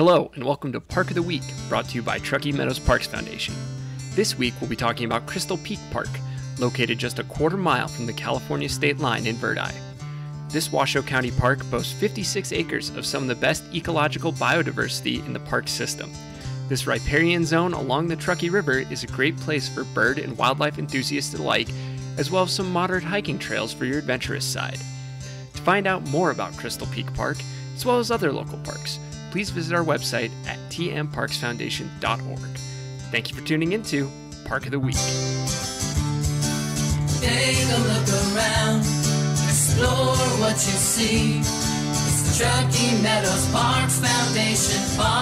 Hello, and welcome to Park of the Week, brought to you by Truckee Meadows Parks Foundation. This week, we'll be talking about Crystal Peak Park, located just a quarter mile from the California state line in Verdi. This Washoe County park boasts 56 acres of some of the best ecological biodiversity in the park system. This riparian zone along the Truckee River is a great place for bird and wildlife enthusiasts alike, as well as some moderate hiking trails for your adventurous side. To find out more about Crystal Peak Park, as well as other local parks, please visit our website at tmparksfoundation.org. Thank you for tuning into Park of the Week. Take a look around, explore what you see. It's the Truckee Meadows Foundation Park.